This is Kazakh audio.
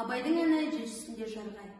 абайдың әні жүз үстінде жарғай